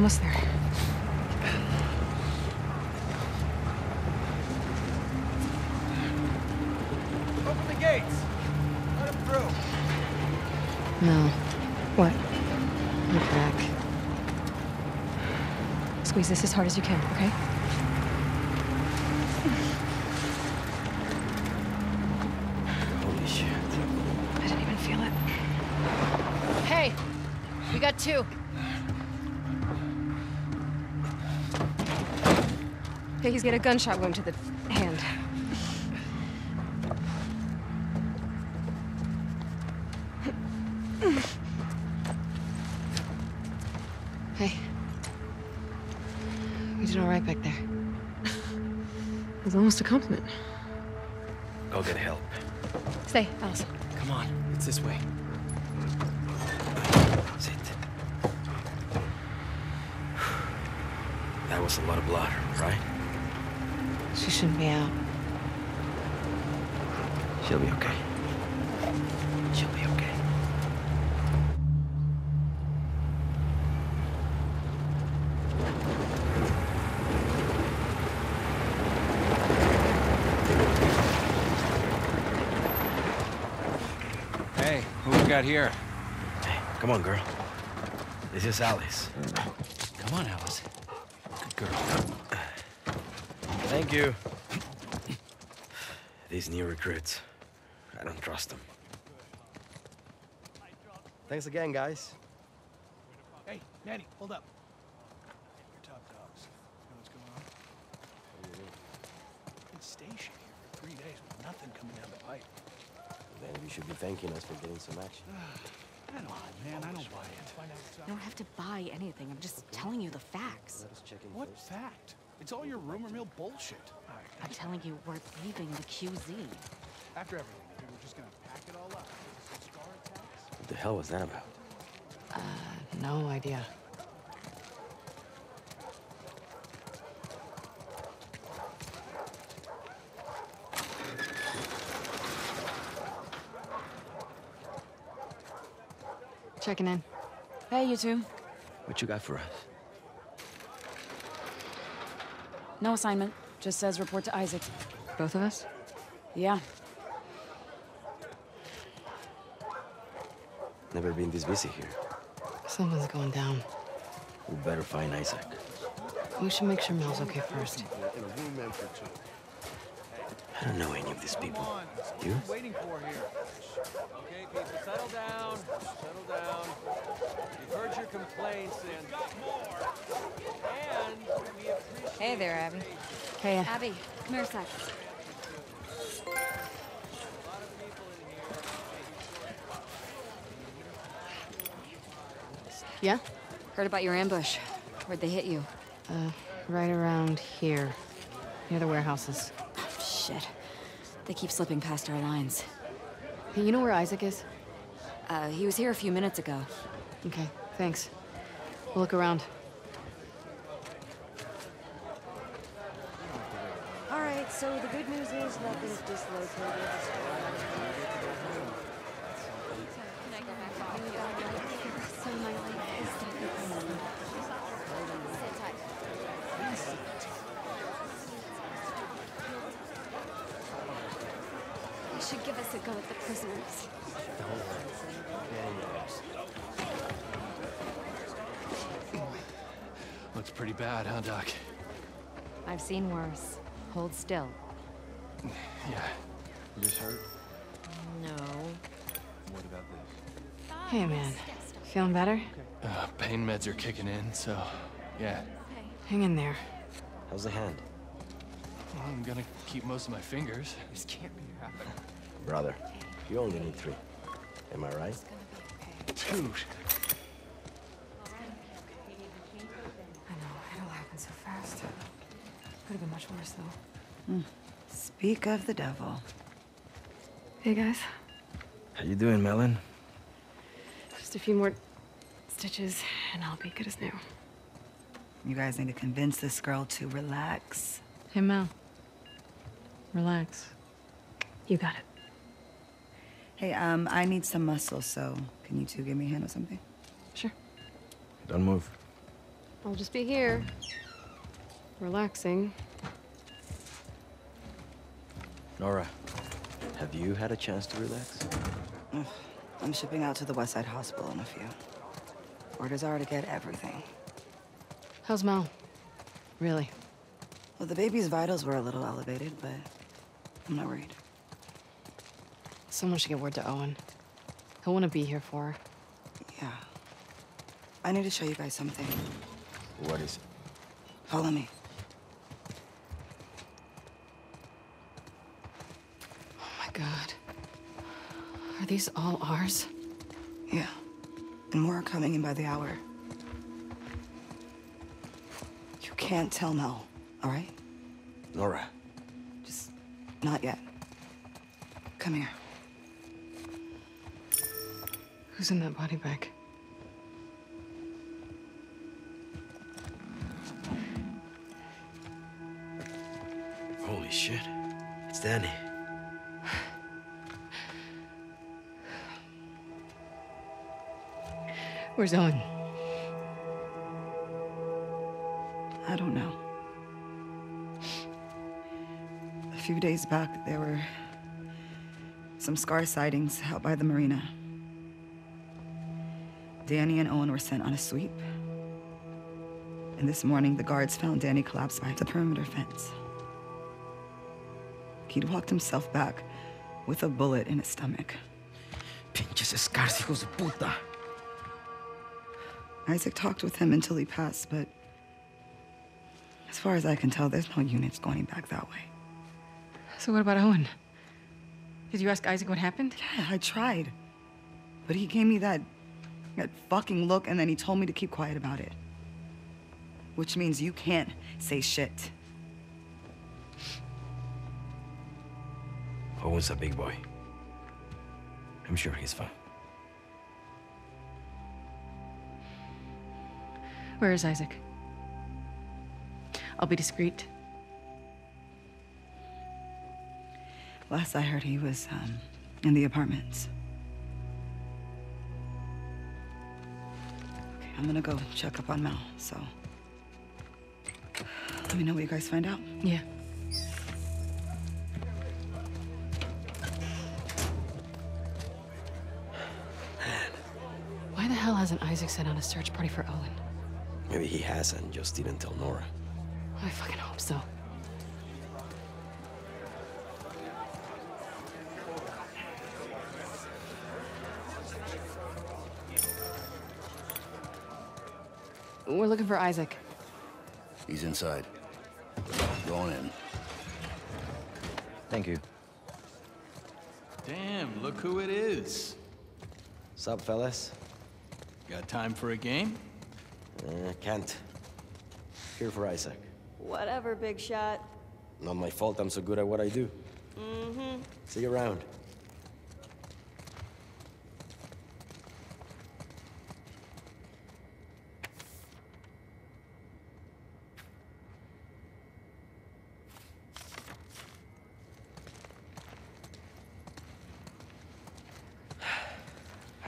almost there. Open the gates. Let him through. No. What? Look back. Squeeze this as hard as you can, okay? He's got a gunshot wound to the hand. Hey. We did all right back there. It was almost a compliment. She'll be okay. She'll be okay. Hey, who we got here? Hey, come on, girl. This is Alice. Come on, Alice. Good girl. Thank you. These new recruits. I don't trust them. Thanks again, guys. Hey, Manny, hold up. You're top dogs. Know what's going on? Been stationed here for three days with nothing coming down the pipe. Then you should be thanking us for getting some action. I don't man. I don't buy it. You don't have to buy anything. I'm just telling you the facts. Let us check in What first. fact? It's all your rumor mill bullshit. All right, I'm telling you, we're leaving the QZ. after everything, you think we're just gonna pack it all up? Some scar attacks? What the hell was that about? Uh, no idea. Checking in. Hey, you two. What you got for us? No assignment. Just says report to Isaac. Both of us? Yeah. Never been this busy here. Something's going down. We better find Isaac. We should make sure Mel's okay first. I don't know any of these people. You? Waiting for here. Okay, people, settle down. Settle down. We've heard your complaints and. And we appreciate. Hey there, Abby. Hey, Abby, come here a sec. Yeah? heard about your ambush. Where'd they hit you? Uh, right around here. Near the warehouses. Oh, Shit. They keep slipping past our lines. Hey, you know where Isaac is? Uh, he was here a few minutes ago. Okay, thanks. We'll look around. All right, so the good news is nothing's dislocated. You should give us a go at the prisoners. Looks pretty bad, huh, Doc? I've seen worse. Hold still. Yeah. You just hurt? No. What about this? Hey, man. Feeling better? Uh, pain meds are kicking in, so yeah. Hang in there. How's the hand? Well, I'm gonna keep most of my fingers. This can't be happening. Brother, you only need three. Am I right? Dude. I know, it all happened so fast. Could have been much worse, though. Hmm. Speak of the devil. Hey, guys. How you doing, Melon? Just a few more stitches, and I'll be good as new. You guys need to convince this girl to relax. Hey, Mel. Relax. You got it. Hey, um, I need some muscle, so can you two give me a hand with something? Sure. Don't move. I'll just be here. Relaxing. Nora, have you had a chance to relax? Ugh, I'm shipping out to the West Side Hospital in a few. Orders are to get everything. How's Mel? Really? Well, the baby's vitals were a little elevated, but I'm not worried. Someone should get word to Owen. He'll want to be here for her. Yeah. I need to show you guys something. What is it? Follow me. Oh my god. Are these all ours? Yeah. And more are coming in by the hour. You can't tell Mel, all right? Nora, Just not yet. Come here. Who's in that body bag? holy shit. It's Danny. Where's Owen? I don't know. A few days back, there were some scar sightings out by the marina. Danny and Owen were sent on a sweep. And this morning, the guards found Danny collapsed by the perimeter fence. He'd walked himself back with a bullet in his stomach. Pinches escars, hijos de puta. Isaac talked with him until he passed, but as far as I can tell, there's no units going back that way. So what about Owen? Did you ask Isaac what happened? Yeah, I tried. But he gave me that that fucking look and then he told me to keep quiet about it. Which means you can't say shit. Owen's a big boy. I'm sure he's fine. Where is Isaac? I'll be discreet. Last I heard he was um, in the apartments. I'm gonna go check up on Mel, so let me know what you guys find out. Yeah. Why the hell hasn't Isaac sent out a search party for Owen? Maybe he has and just didn't tell Nora. I fucking hope so. Looking for Isaac. He's inside. Going in. Thank you. Damn, look who it is. Sup, fellas? Got time for a game? Uh, can't. Here for Isaac. Whatever, big shot. Not my fault I'm so good at what I do. Mm-hmm. See you around.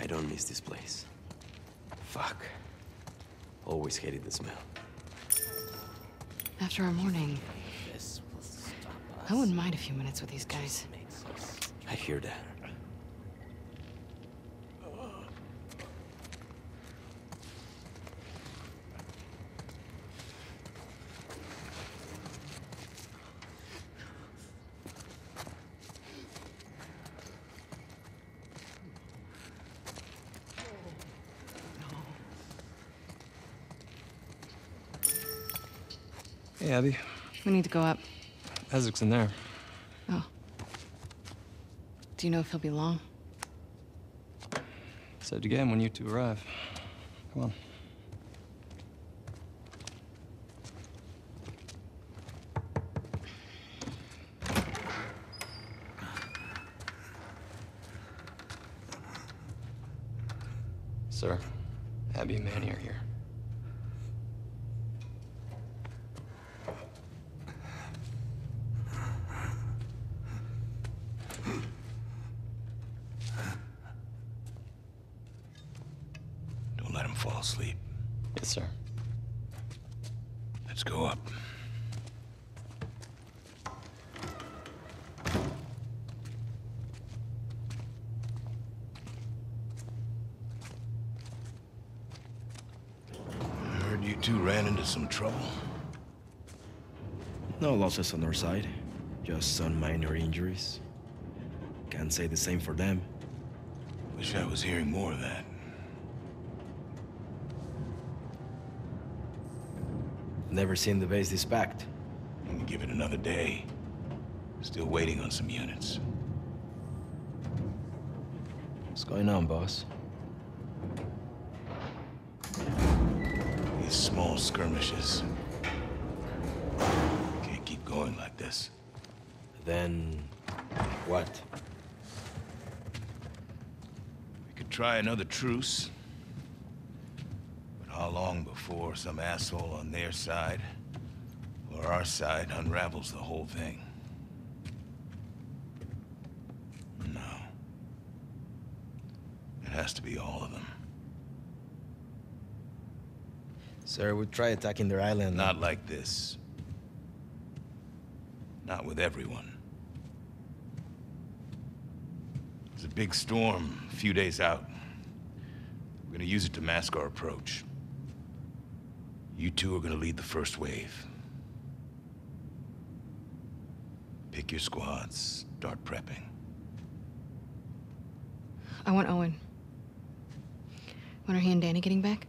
I don't miss this place. Fuck. Always hated the smell. After our morning, I wouldn't mind a few minutes with these guys. I hear that. Hey, Abby. We need to go up. Isaac's in there. Oh. Do you know if he'll be long? Said again when you two arrive. Come on. Sir, Abby and Manny are here. Don't let him fall asleep. Yes, sir. Let's go up. Heard you two ran into some trouble. No losses on our side. Just some minor injuries. Can't say the same for them. Wish I was hearing more of that. Never seen the base this packed. Give it another day. Still waiting on some units. What's going on, boss? These small skirmishes. Can't keep going like this. Then... what? We could try another truce. But how long before some asshole on their side or our side unravels the whole thing? No. It has to be all of them. Sir, we try attacking their island. Not like this. Not with everyone. There's a big storm a few days out. We're gonna use it to mask our approach. You two are gonna lead the first wave. Pick your squads, start prepping. I want Owen. When are he and Danny getting back?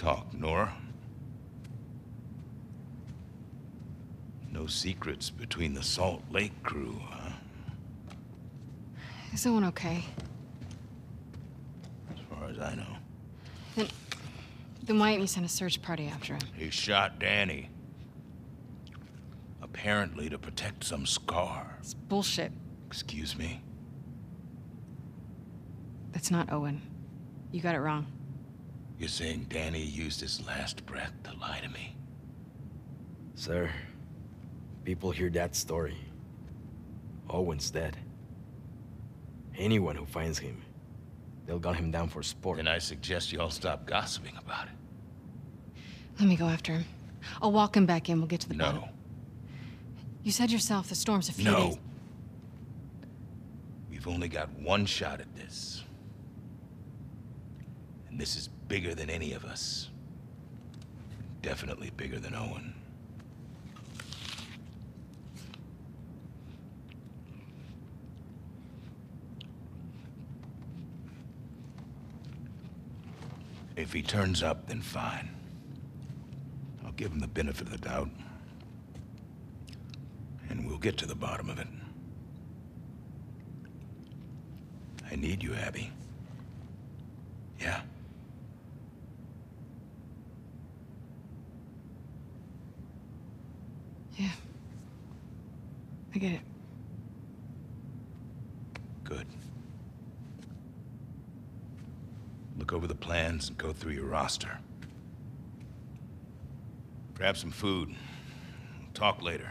Talked, Nora? No secrets between the Salt Lake crew, huh? Is Owen okay? As far as I know. Then, then why didn't you send a search party after him? He shot Danny. Apparently to protect some scar. It's bullshit. Excuse me? That's not Owen. You got it wrong. You're saying Danny used his last breath to lie to me? Sir, people hear that story. Owen's dead. Anyone who finds him, they'll gun him down for sport. Then I suggest you all stop gossiping about it. Let me go after him. I'll walk him back in. We'll get to the No. bottom. You said yourself the storm's a few No. days. We've only got one shot at this. And this is bigger than any of us. Definitely bigger than Owen. If he turns up, then fine. I'll give him the benefit of the doubt. And we'll get to the bottom of it. I need you, Abby. Yeah? Yeah. I get it. Good. Look over the plans and go through your roster. Grab some food. We'll talk later.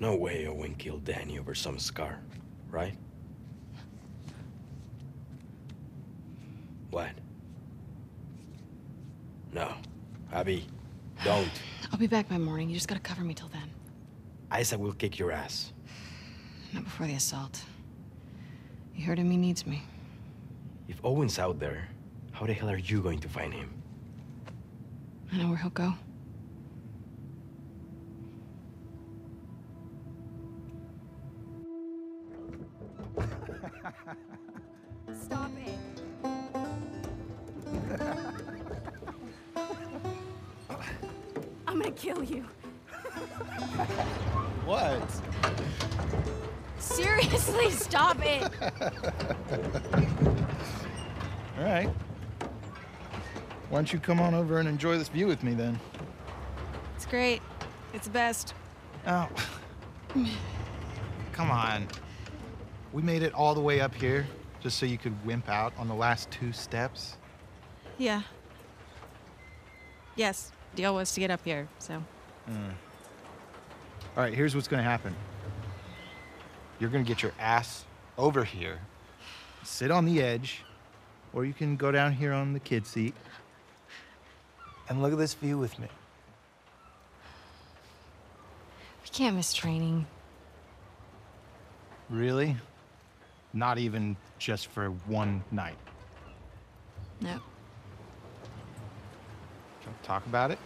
No way Owen killed Danny over some scar, right? What? No. Abby, don't. I'll be back by morning. You just gotta cover me till then. Isaac will kick your ass. Not before the assault. You heard him, he needs me. If Owen's out there, how the hell are you going to find him? I know where he'll go. Stop it. I'm gonna kill you. What? Seriously, stop it. All right. Why don't you come on over and enjoy this view with me then? It's great. It's the best. Oh. Come on. We made it all the way up here just so you could wimp out on the last two steps. Yeah. Yes, deal was to get up here, so. Mm. All right, here's what's gonna happen. You're gonna get your ass over here, sit on the edge, or you can go down here on the kid seat and look at this view with me. We can't miss training. Really? Not even just for one night. No. Talk about it?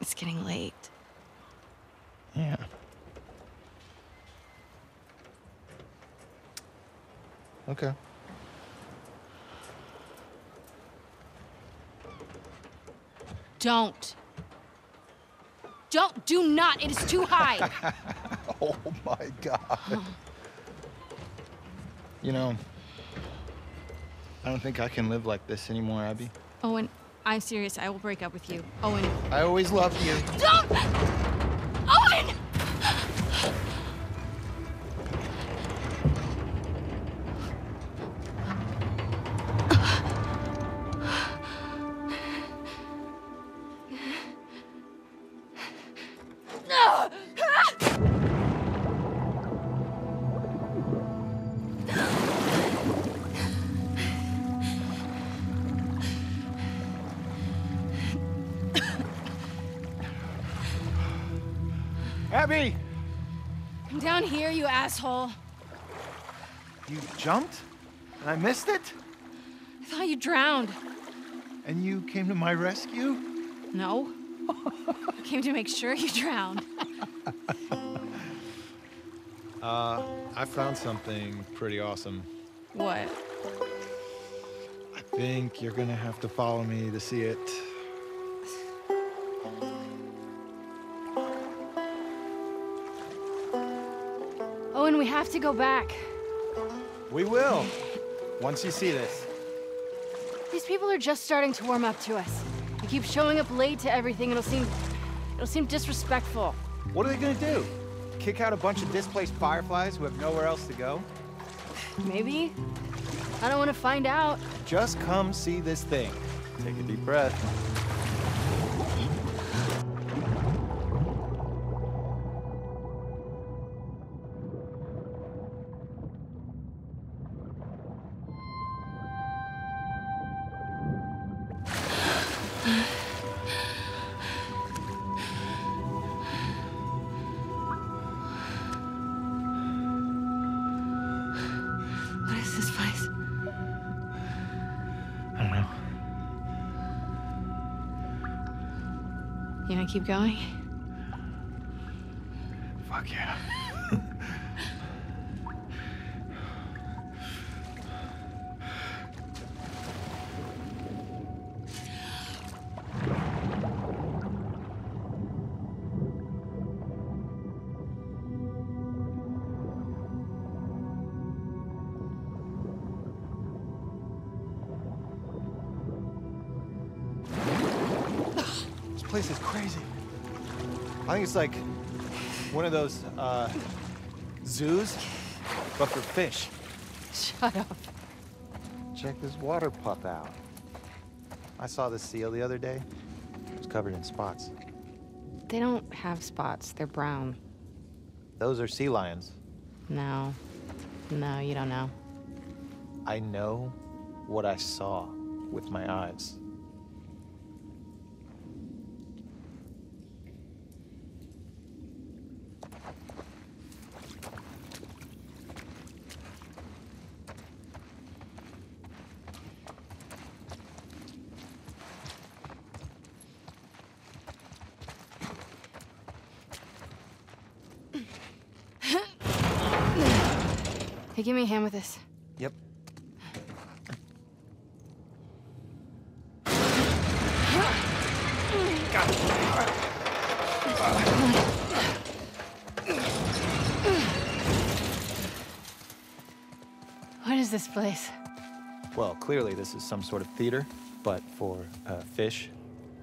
It's getting late. Yeah. Okay. Don't. Don't. Do not. It is too high. oh my god. You know, I don't think I can live like this anymore, Abby. Owen, I'm serious. I will break up with you. Owen. I always loved you. Don't! You jumped? And I missed it? I thought you drowned. And you came to my rescue? No. I came to make sure you drowned. Uh, I found something pretty awesome. What? I think you're gonna have to follow me to see it. Owen, we have to go back. We will. Once you see this. These people are just starting to warm up to us. You keep showing up late to everything, it'll seem... It'll seem disrespectful. What are they gonna do? Kick out a bunch of displaced fireflies who have nowhere else to go? Maybe? I don't want to find out. Just come see this thing. Take a deep breath. You gonna keep going? It's like one of those uh, zoos, but for fish. Shut up. Check this water pup out. I saw this seal the other day. It was covered in spots. They don't have spots. They're brown. Those are sea lions. No. No, you don't know. I know what I saw with my eyes. Hey, give me a hand with this. Yep. What is this place? Well, clearly this is some sort of theater, but for uh, fish.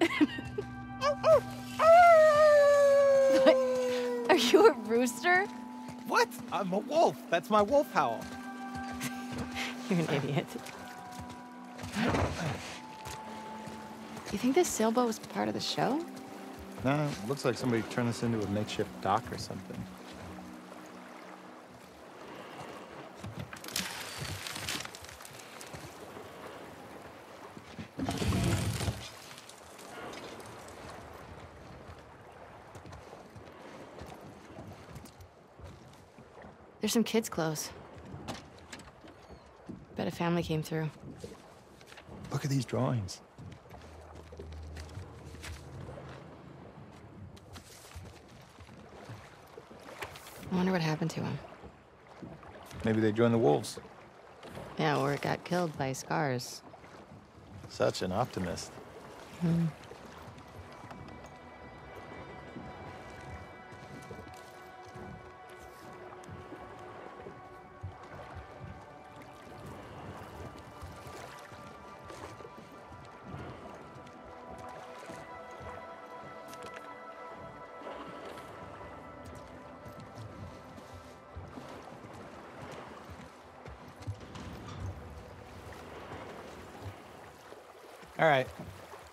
Are you a rooster? What? I'm a wolf. That's my wolf howl. You're an idiot. You think this sailboat was part of the show? No, looks like somebody turned this into a makeshift dock or something. There's some kids' clothes. Bet a family came through. Look at these drawings. I wonder what happened to him. Maybe they joined the wolves. Yeah, or it got killed by scars. Such an optimist. Hmm.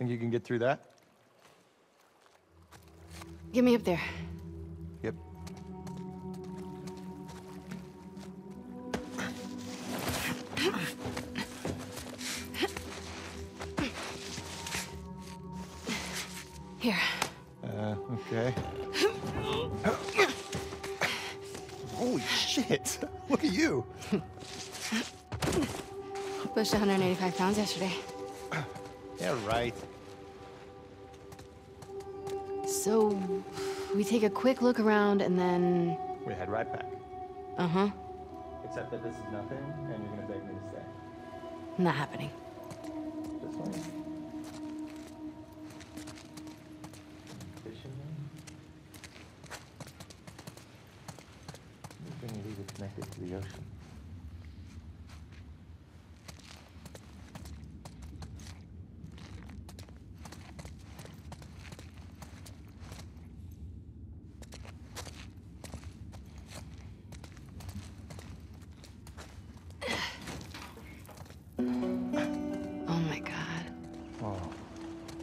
Think you can get through that? Get me up there. Yep. Here. Uh, okay. Holy shit! Look at you. Pushed 185 pounds yesterday. Yeah, right. So, we take a quick look around and then. We head right back. Uh huh. Except that this is nothing, and you're gonna beg me to stay. Not happening. This way. Fishing Everything is either connected to the ocean.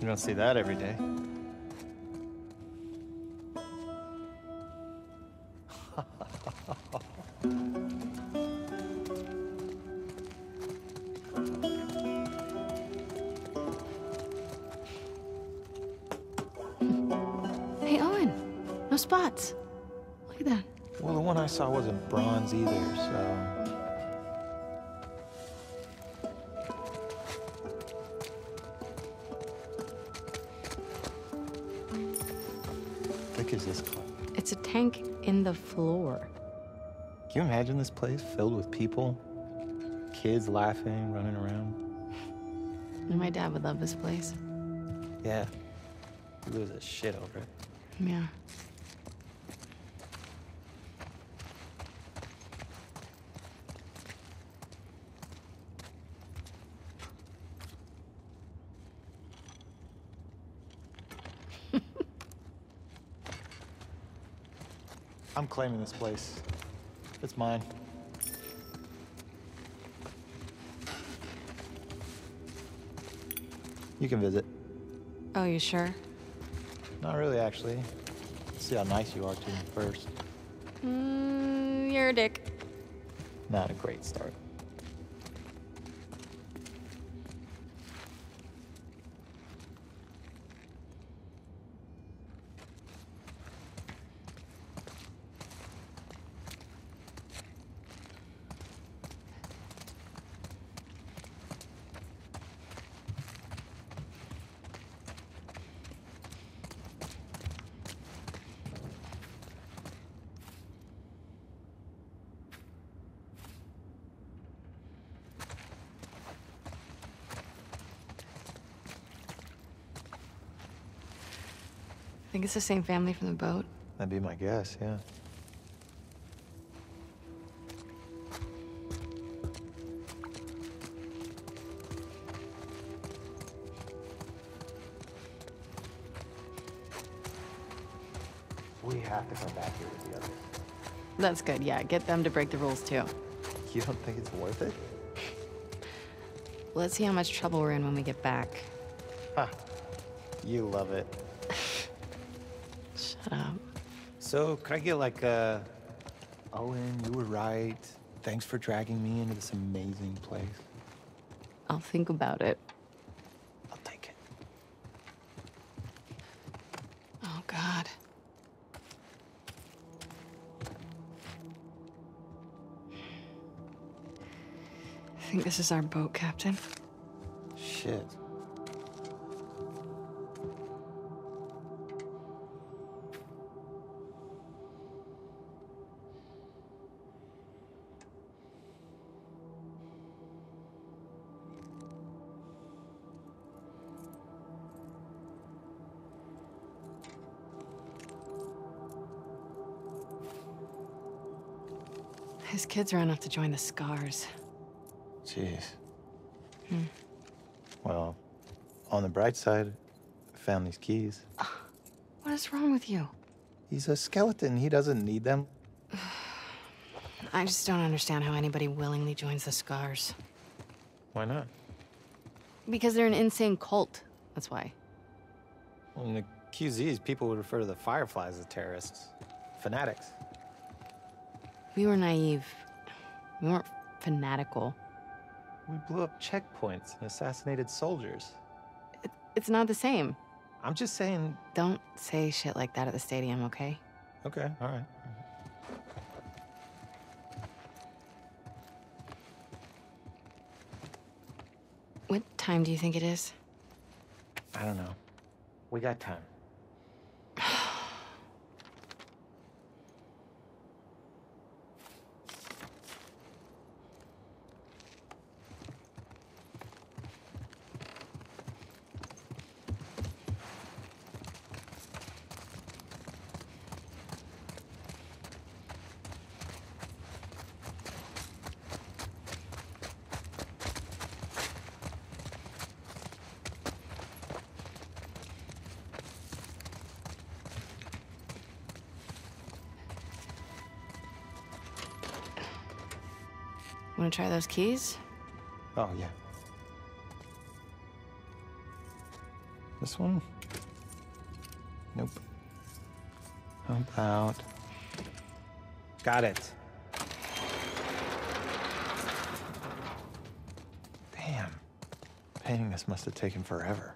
You don't see that every day. Hey, Owen. No spots. Look at that. Well, the one I saw wasn't bronze either, so. The floor. Can you imagine this place filled with people? Kids laughing, running around? My dad would love this place. Yeah. He loses his shit over it. Yeah. I'm claiming this place. It's mine. You can visit. Oh, you sure? Not really, actually. See how nice you are to me first. Mm, you're a dick. Not a great start. I think it's the same family from the boat? That'd be my guess, yeah. We have to come back here with the others. That's good, yeah. Get them to break the rules too. You don't think it's worth it? Let's see how much trouble we're in when we get back. Ha. You love it. So, could I get like a... Owen, you were right. Thanks for dragging me into this amazing place. I'll think about it. I'll take it. Oh, God. I think this is our boat, Captain. Shit. His kids ran off to join the Scars. Jeez. Hmm. Well, on the bright side, I found these keys. What is wrong with you? He's a skeleton. He doesn't need them. I just don't understand how anybody willingly joins the Scars. Why not? Because they're an insane cult. That's why. Well, in the QZs, people would refer to the Fireflies as terrorists. Fanatics. We were naive. We weren't fanatical. We blew up checkpoints and assassinated soldiers. It's not the same. I'm just saying. Don't say shit like that at the stadium, okay? Okay, all right. What time do you think it is? I don't know. We got time. Want to try those keys? Oh, yeah. This one? Nope. How about... Got it. Damn. Painting this must have taken forever.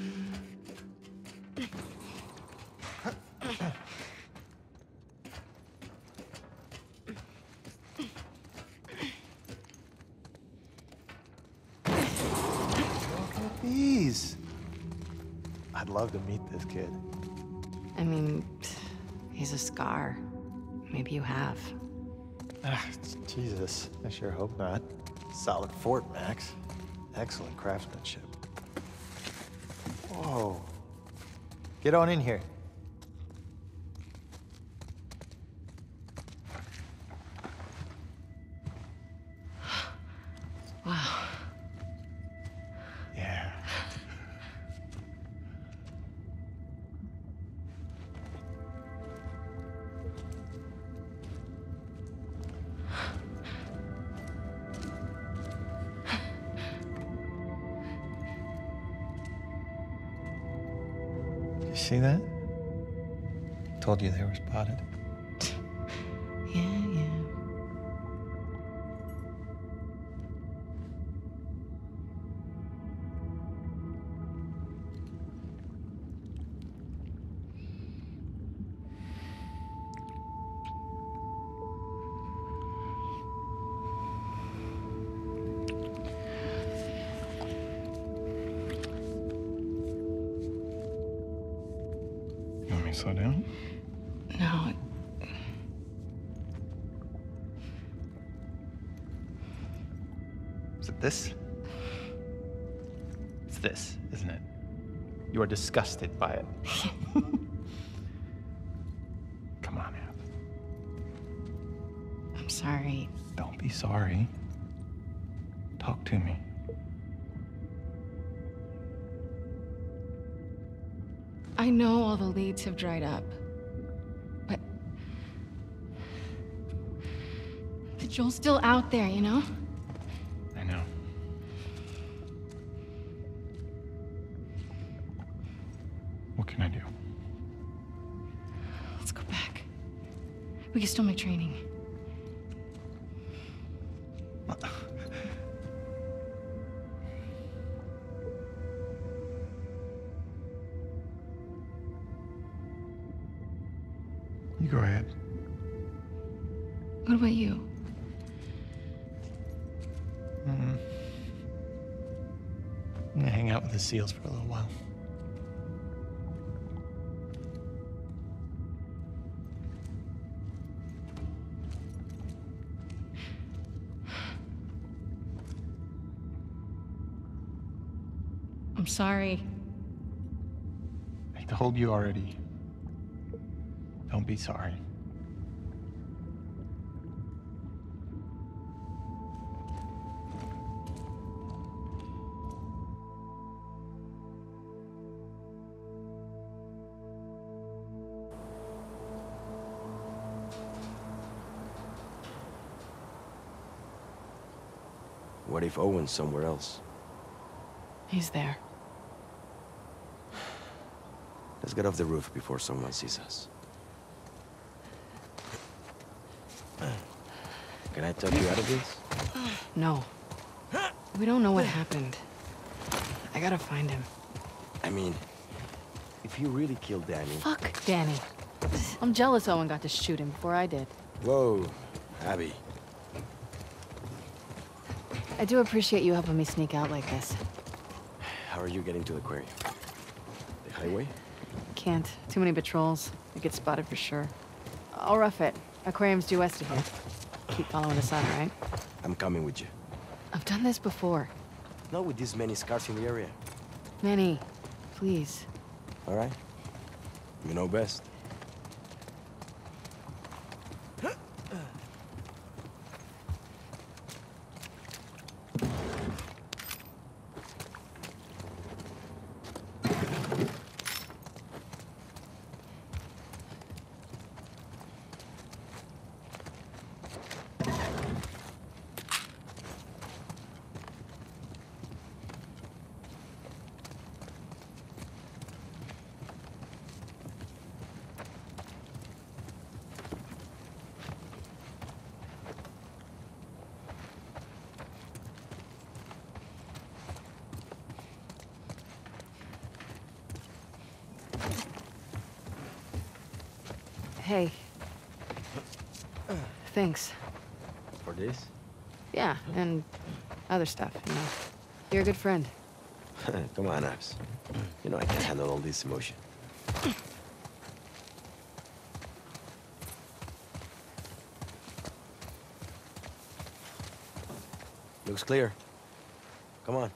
Maybe you have. Ah, Jesus, I sure hope not. Solid fort, Max. Excellent craftsmanship. Whoa. Get on in here. They were Is it this? It's this, isn't it? You are disgusted by it. Come on, Ab. I'm sorry. Don't be sorry. Talk to me. I know all the leads have dried up. But. But Joel's still out there, you know? We can still make training. You go ahead. What about you? Mm. I'm gonna hang out with the seals for a little I'm sorry. I told you already. Don't be sorry. What if Owen's somewhere else? He's there. Let's get off the roof before someone sees us. Can I talk you out of this? No. We don't know what happened. I gotta find him. I mean, if you really killed Danny... Fuck Danny. I'm jealous Owen got to shoot him before I did. Whoa, Abby. I do appreciate you helping me sneak out like this. How are you getting to the aquarium? The highway? Can't. Too many patrols. I get spotted for sure. I'll rough it. Aquarium's due west of here. Keep following the sun, right? I'm coming with you. I've done this before. Not with this many scars in the area. Manny. please. All right? You know best. Hey. Thanks. For this? Yeah, and other stuff, you know. You're a good friend. Come on, Abs. You know I can't handle all this emotion. Looks clear. Come on.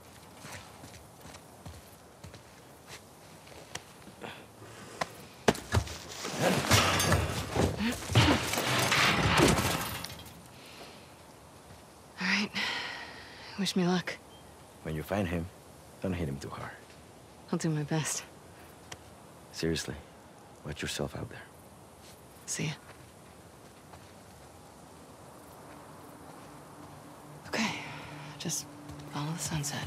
All right. Wish me luck. When you find him, don't hit him too hard. I'll do my best. Seriously, watch yourself out there. See ya. Okay. Just follow the sunset.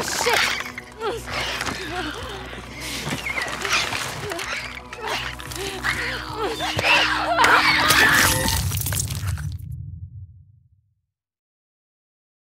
Oh shit!